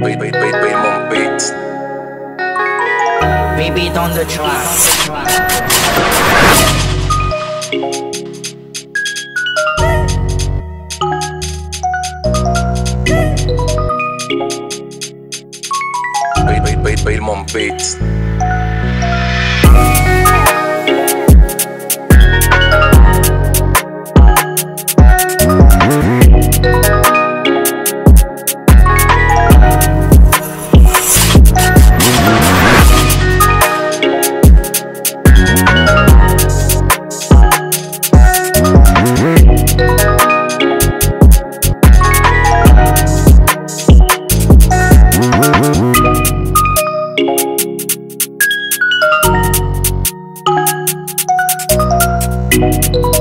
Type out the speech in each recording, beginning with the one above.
Wait, wait, wait, wait, mon beats. Baby on the track. Wait, wait, wait, wait, mon beats. Thank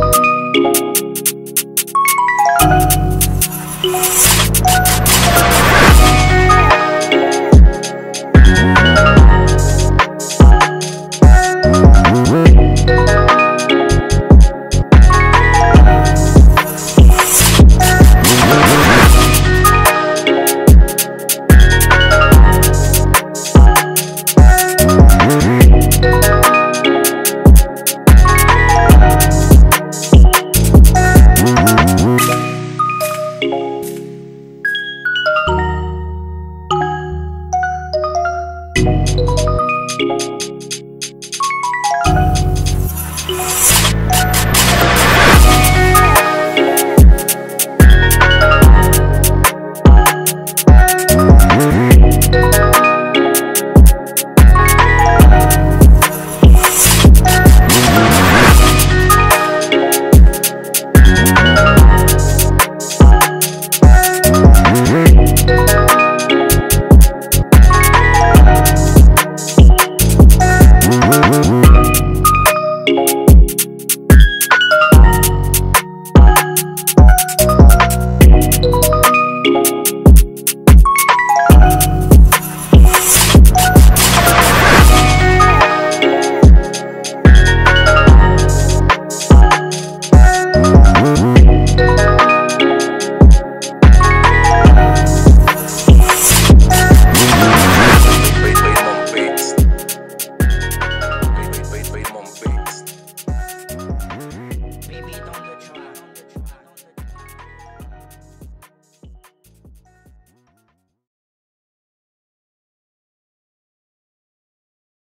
you